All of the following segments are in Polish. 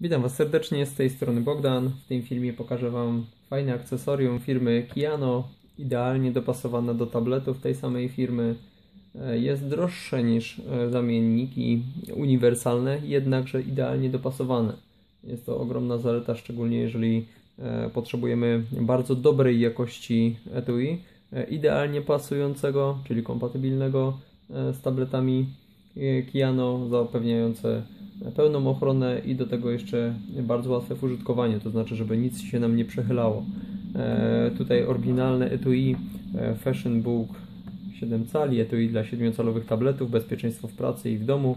Witam Was serdecznie, z tej strony Bogdan. W tym filmie pokażę Wam fajne akcesorium firmy Kiano, idealnie dopasowane do tabletów tej samej firmy. E, Jest droższe niż e, zamienniki uniwersalne, jednakże idealnie dopasowane. Jest to ogromna zaleta, szczególnie jeżeli e, potrzebujemy bardzo dobrej jakości etui, idealnie pasującego, czyli kompatybilnego z tabletami Kiano, zapewniające pełną ochronę i do tego jeszcze bardzo łatwe w użytkowaniu, to znaczy, żeby nic się nam nie przechylało. E, tutaj oryginalne etui e, Fashion Book 7 cali, etui dla 7-calowych tabletów, bezpieczeństwo w pracy i w domu.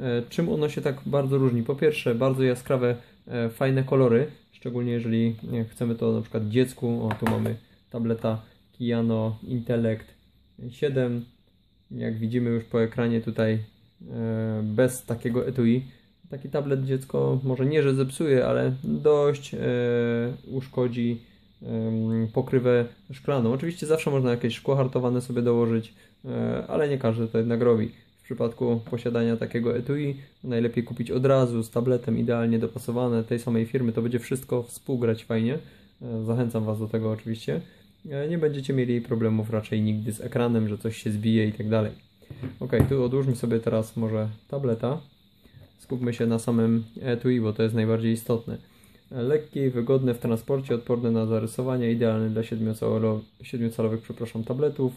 E, czym ono się tak bardzo różni? Po pierwsze, bardzo jaskrawe, fajne kolory, szczególnie jeżeli chcemy to na przykład dziecku. O, tu mamy tableta Kiano Intellect 7. Jak widzimy już po ekranie tutaj bez takiego etui. Taki tablet dziecko może nie, że zepsuje, ale dość e, uszkodzi pokrywę szklaną. Oczywiście zawsze można jakieś szkło hartowane sobie dołożyć, e, ale nie każdy to jednak robi. W przypadku posiadania takiego etui najlepiej kupić od razu z tabletem idealnie dopasowane tej samej firmy. To będzie wszystko współgrać fajnie. E, Zachęcam Was do tego oczywiście. Nie będziecie mieli problemów raczej nigdy z ekranem, że coś się zbije i tak dalej. Ok, tu odłóżmy sobie teraz może tableta. Skupmy się na samym etui, bo to jest najbardziej istotne. Lekkie i wygodne w transporcie, odporne na zarysowania, idealny dla 7-calowych przepraszam, tabletów.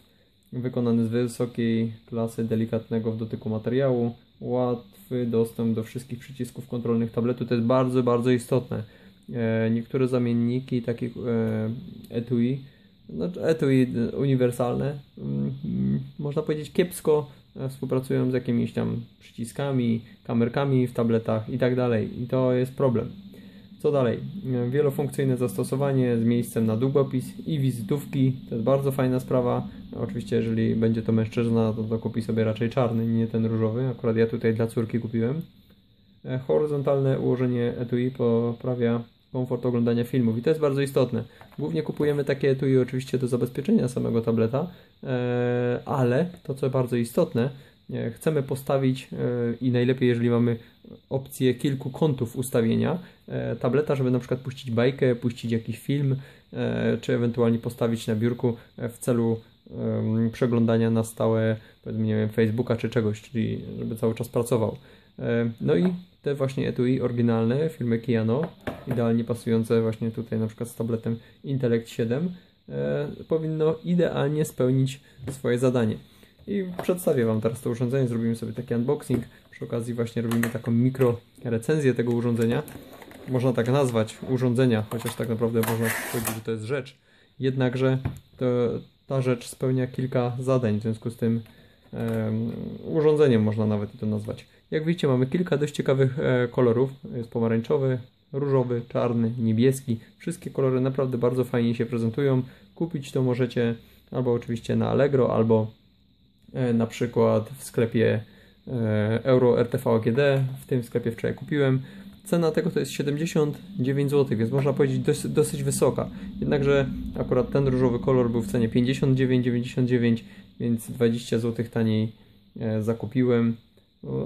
Wykonany z wysokiej klasy, delikatnego w dotyku materiału. Łatwy dostęp do wszystkich przycisków kontrolnych tabletu. To jest bardzo, bardzo istotne. E, Niektóre zamienniki takich e, etui, znaczy etui uniwersalne, mm, można powiedzieć kiepsko e, współpracują z jakimiś tam przyciskami, kamerkami w tabletach i tak dalej. I to jest problem. Co dalej? E, Wielofunkcyjne zastosowanie z miejscem na długopis i wizytówki. To jest bardzo fajna sprawa. Oczywiście, jeżeli będzie to mężczyzna, to, to kupi sobie raczej czarny, nie ten różowy. Akurat ja tutaj dla córki kupiłem. E, Horyzontalne ułożenie etui poprawia komfort oglądania filmów i to jest bardzo istotne. Głównie kupujemy takie etui oczywiście do zabezpieczenia samego tableta, e, ale to co bardzo istotne, e, chcemy postawić e, i najlepiej jeżeli mamy opcję kilku kątów ustawienia e, tableta, żeby na przykład puścić bajkę, puścić jakiś film, e, czy ewentualnie postawić na biurku e, w celu przeglądania na stałe, powiedzmy, nie wiem, Facebooka czy czegoś, czyli żeby cały czas pracował. E, No i te właśnie etui oryginalne firmy Kiano, idealnie pasujące właśnie tutaj na przykład z tabletem Intellect 7, e, powinno idealnie spełnić swoje zadanie. I przedstawię Wam teraz to urządzenie, zrobimy sobie taki unboxing, przy okazji właśnie robimy taką mikro recenzję tego urządzenia. Można tak nazwać urządzenia, chociaż tak naprawdę można powiedzieć, że to jest rzecz. Jednakże to, ta rzecz spełnia kilka zadań, w związku z tym em, urządzeniem można nawet to nazwać. Jak widzicie mamy kilka dość ciekawych e, kolorów. Jest pomarańczowy, różowy, czarny, niebieski. Wszystkie kolory naprawdę bardzo fajnie się prezentują. Kupić to możecie albo oczywiście na Allegro, albo e, na przykład w sklepie e, Euro RTV AGD. W tym sklepie wczoraj kupiłem. Cena tego to jest 79 zł, więc można powiedzieć dosyć, dosyć wysoka. Jednakże akurat ten różowy kolor był w cenie 59,99, więc 20 zł taniej e, zakupiłem.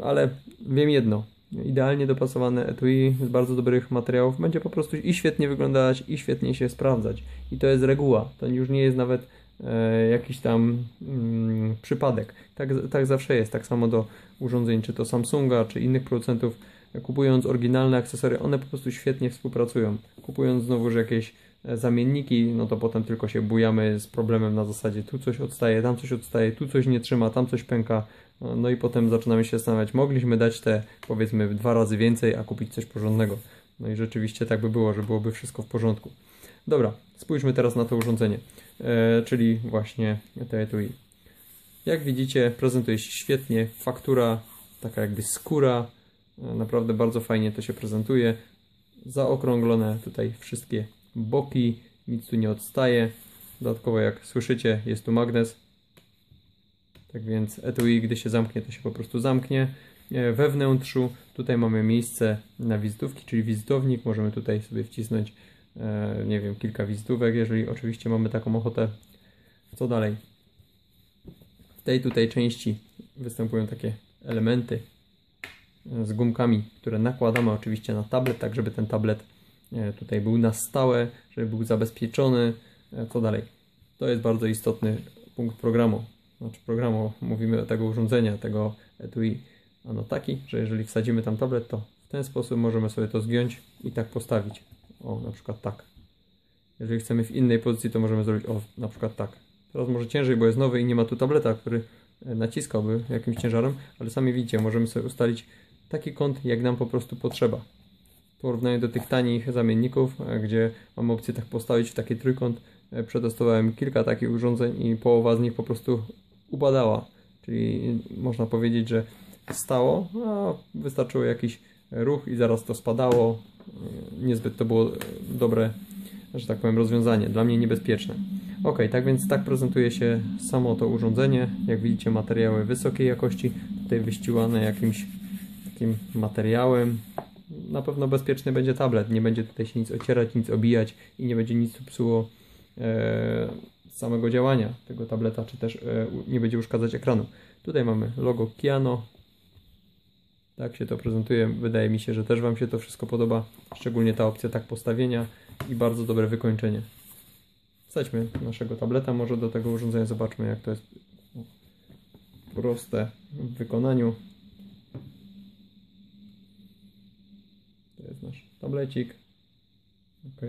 Ale wiem jedno, idealnie dopasowane etui z bardzo dobrych materiałów będzie po prostu i świetnie wyglądać, i świetnie się sprawdzać. I to jest reguła, to już nie jest nawet e, jakiś tam mm, przypadek. Tak, tak zawsze jest, tak samo do urządzeń, czy to Samsunga, czy innych producentów. Kupując oryginalne akcesoria, one po prostu świetnie współpracują. Kupując znowuż jakieś e, zamienniki, no to potem tylko się bujamy z problemem na zasadzie tu coś odstaje, tam coś odstaje, tu coś nie trzyma, tam coś pęka. No, i potem zaczynamy się zastanawiać, mogliśmy dać te powiedzmy dwa razy więcej, a kupić coś porządnego. No i rzeczywiście tak by było, że byłoby wszystko w porządku. Dobra, spójrzmy teraz na to urządzenie, e, czyli właśnie te etui. Jak widzicie, prezentuje się świetnie, faktura taka jakby skóra, e, naprawdę bardzo fajnie to się prezentuje. Zaokrąglone tutaj wszystkie boki, nic tu nie odstaje. Dodatkowo jak słyszycie jest tu magnes, tak więc etui, gdy się zamknie, to się po prostu zamknie. E, We wnętrzu tutaj mamy miejsce na wizytówki, czyli wizytownik. Możemy tutaj sobie wcisnąć, e, nie wiem, kilka wizytówek, jeżeli oczywiście mamy taką ochotę. Co dalej? W tej tutaj części występują takie elementy e, z gumkami, które nakładamy oczywiście na tablet, tak żeby ten tablet tutaj był na stałe, żeby był zabezpieczony. Co dalej? To jest bardzo istotny punkt programu. Znaczy programu, mówimy tego urządzenia, tego etui. Ano taki, że jeżeli wsadzimy tam tablet, to w ten sposób możemy sobie to zgiąć i tak postawić. O, na przykład tak. Jeżeli chcemy w innej pozycji, to możemy zrobić o, na przykład tak. Teraz może ciężej, bo jest nowy i nie ma tu tableta, który e, naciskałby jakimś ciężarem, ale sami widzicie, możemy sobie ustalić taki kąt, jak nam po prostu potrzeba. W porównaniu do tych tanich zamienników, e, gdzie mam opcję tak postawić w taki trójkąt, e, przetestowałem kilka takich urządzeń i połowa z nich po prostu upadała. Czyli można powiedzieć, że stało, a wystarczyło jakiś ruch i zaraz to spadało. Niezbyt to było dobre, że tak powiem, rozwiązanie. Dla mnie niebezpieczne. Ok, tak więc tak prezentuje się samo to urządzenie. Jak widzicie, materiały wysokiej jakości, tutaj wyściłane jakimś takim materiałem. Na pewno bezpieczny będzie tablet, nie będzie tutaj się nic ocierać, nic obijać i nie będzie nic psuło e, samego działania tego tableta, czy też e, nie będzie uszkadzać ekranu. Tutaj mamy logo Kiano. Tak się to prezentuje. Wydaje mi się, że też Wam się to wszystko podoba. Szczególnie ta opcja tak postawienia i bardzo dobre wykończenie. Wsadźmy naszego tableta może do tego urządzenia. Zobaczmy jak to jest proste w wykonaniu. To jest nasz tablecik. Ok.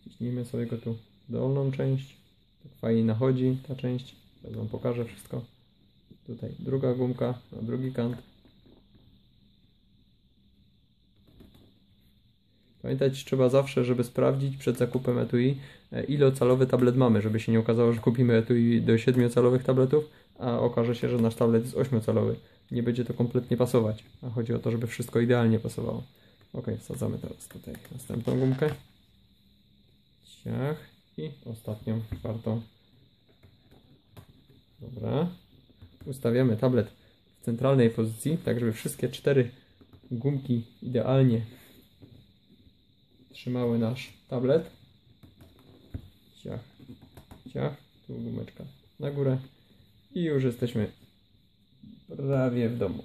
Wciśnijmy sobie go tu dolną część. Tak fajnie nachodzi ta część. Teraz Wam pokażę wszystko. Tutaj druga gumka na drugi kant. Pamiętać trzeba zawsze, żeby sprawdzić przed zakupem etui, e, ile calowy tablet mamy, żeby się nie okazało, że kupimy etui do 7-calowych tabletów, a okaże się, że nasz tablet jest 8-calowy. Nie będzie to kompletnie pasować, a chodzi o to, żeby wszystko idealnie pasowało. Ok, wsadzamy teraz tutaj następną gumkę. Ciach i ostatnią, czwartą. Dobra. Ustawiamy tablet w centralnej pozycji, tak żeby wszystkie cztery gumki idealnie trzymały nasz tablet. Ciach, ciach, tu gumeczka na górę i już jesteśmy prawie w domu.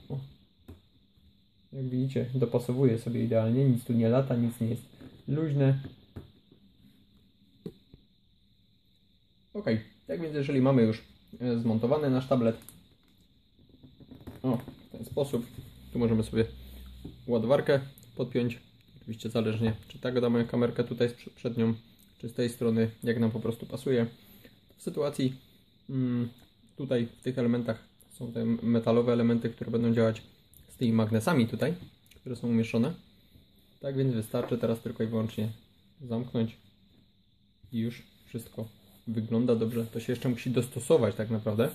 Jak widzicie, dopasowuje sobie idealnie, nic tu nie lata, nic nie jest luźne. Ok, tak więc jeżeli mamy już e, zmontowany nasz tablet, o, w ten sposób, tu możemy sobie ładowarkę podpiąć Oczywiście zależnie, czy tak damy kamerkę tutaj przed nią, czy z tej strony, jak nam po prostu pasuje. W sytuacji mm, tutaj w tych elementach są te metalowe elementy, które będą działać z tymi magnesami tutaj, które są umieszczone. Tak więc wystarczy teraz tylko i wyłącznie zamknąć i już wszystko wygląda dobrze. To się jeszcze musi dostosować tak naprawdę.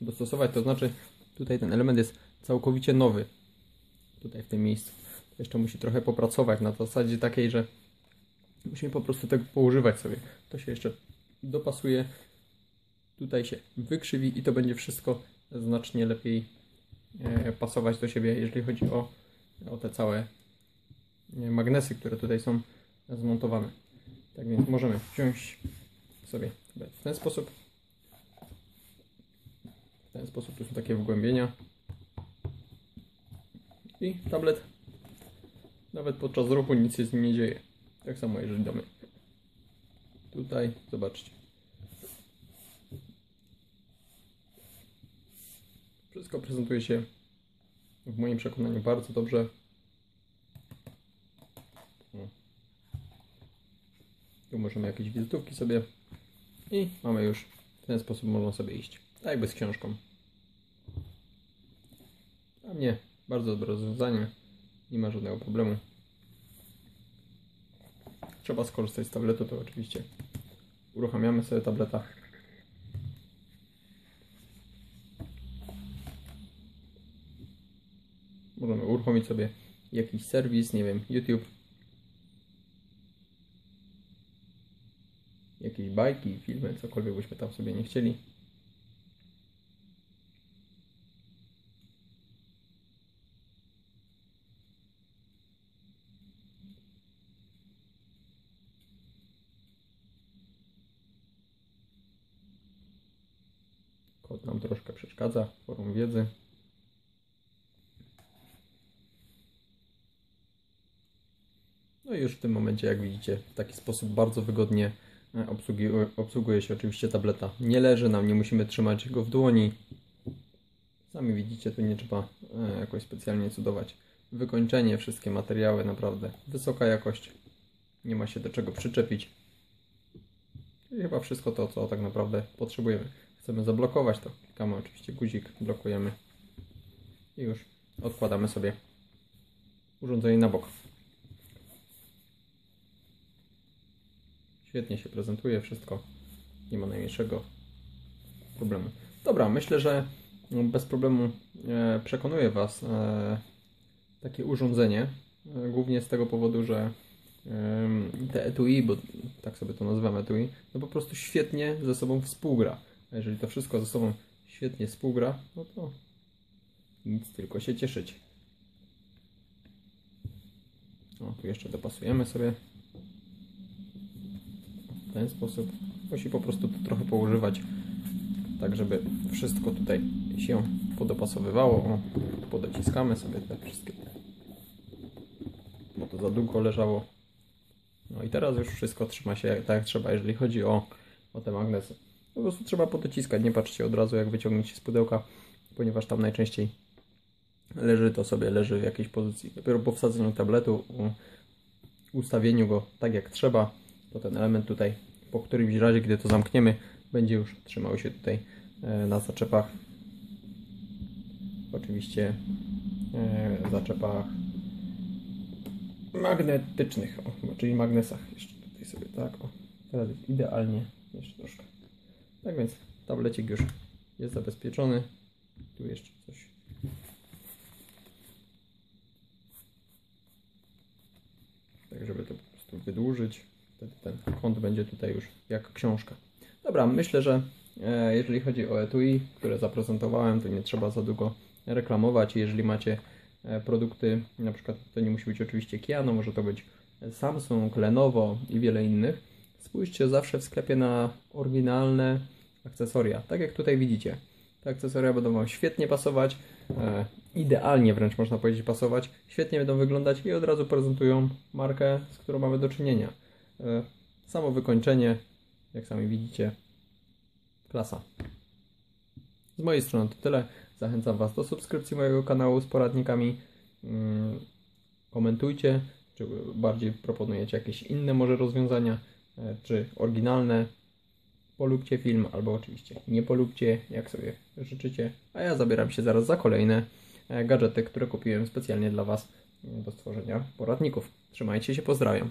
Dostosować to znaczy tutaj ten element jest całkowicie nowy tutaj w tym miejscu jeszcze musi trochę popracować na zasadzie takiej, że musimy po prostu tego poużywać sobie. To się jeszcze dopasuje, tutaj się wykrzywi i to będzie wszystko znacznie lepiej e, pasować do siebie, jeżeli chodzi o, o te całe e, magnesy, które tutaj są zmontowane. Tak więc możemy wziąć sobie w ten sposób. W ten sposób tu są takie wgłębienia. I tablet nawet podczas ruchu nic się z nim nie dzieje. Tak samo jeżeli damy tutaj, zobaczcie. Wszystko prezentuje się w moim przekonaniu bardzo dobrze. Tu możemy jakieś wizytówki sobie i mamy już w ten sposób można sobie iść. Tak jakby z książką. Dla mnie bardzo dobre rozwiązanie. Nie ma żadnego problemu. Trzeba skorzystać z tabletu, to oczywiście uruchamiamy sobie tableta. Możemy uruchomić sobie jakiś serwis, nie wiem, YouTube. Bajki, filmy, cokolwiek byśmy tam sobie nie chcieli. Kod nam troszkę przeszkadza, forum wiedzy. No i już w tym momencie, jak widzicie, w taki sposób bardzo wygodnie e, obsługi, obsługuje się oczywiście tableta. Nie leży nam, nie musimy trzymać go w dłoni. Sami widzicie, tu nie trzeba e, jakoś specjalnie cudować. Wykończenie, wszystkie materiały, naprawdę wysoka jakość. Nie ma się do czego przyczepić. I chyba wszystko to, co tak naprawdę potrzebujemy. Chcemy zablokować to. Klikamy oczywiście guzik, blokujemy i już odkładamy sobie urządzenie na bok. Świetnie się prezentuje wszystko. Nie ma najmniejszego problemu. Dobra, myślę, że bez problemu e, przekonuje Was e, takie urządzenie. E, głównie z tego powodu, że te etui, bo tak sobie to nazywam etui, no po prostu świetnie ze sobą współgra. A jeżeli to wszystko ze sobą świetnie współgra, no to nic tylko się cieszyć. O, tu jeszcze dopasujemy sobie ten sposób. Musi po prostu to trochę poużywać, tak żeby wszystko tutaj się podopasowywało. O, podociskamy sobie te wszystkie, bo to za długo leżało. No i teraz już wszystko trzyma się tak jak trzeba, jeżeli chodzi o, o te magnesy. Po prostu trzeba podociskać, nie patrzcie od razu jak wyciągniecie z pudełka, ponieważ tam najczęściej leży to sobie, leży w jakiejś pozycji. Dopiero po wsadzeniu tabletu, ustawieniu go tak jak trzeba, to ten element tutaj po którymś razie, gdy to zamkniemy, będzie już trzymał się tutaj e, na zaczepach. Oczywiście e, zaczepach magnetycznych, o, czyli magnesach. Jeszcze tutaj sobie tak, o, teraz jest idealnie, jeszcze troszkę. Tak więc tablecik już jest zabezpieczony. Tu jeszcze coś tak żeby to po prostu wydłużyć. Wtedy ten kąt będzie tutaj już jak książka. Dobra, myślę, że e, jeżeli chodzi o etui, które zaprezentowałem, to nie trzeba za długo reklamować. Jeżeli macie e, produkty, na przykład to nie musi być oczywiście Kiano, może to być Samsung, Lenovo i wiele innych, spójrzcie zawsze w sklepie na oryginalne akcesoria, tak jak tutaj widzicie. Te akcesoria będą Wam świetnie pasować, e, idealnie wręcz można powiedzieć pasować, świetnie będą wyglądać i od razu prezentują markę, z którą mamy do czynienia. E, samo wykończenie, jak sami widzicie, klasa. Z mojej strony to tyle. Zachęcam Was do subskrypcji mojego kanału z poradnikami. Mm, komentujcie, czy bardziej proponujecie jakieś inne może rozwiązania, e, czy oryginalne. Polubcie film, albo oczywiście nie polubcie, jak sobie życzycie. A ja zabieram się zaraz za kolejne e, gadżety, które kupiłem specjalnie dla Was do stworzenia poradników. Trzymajcie się, pozdrawiam.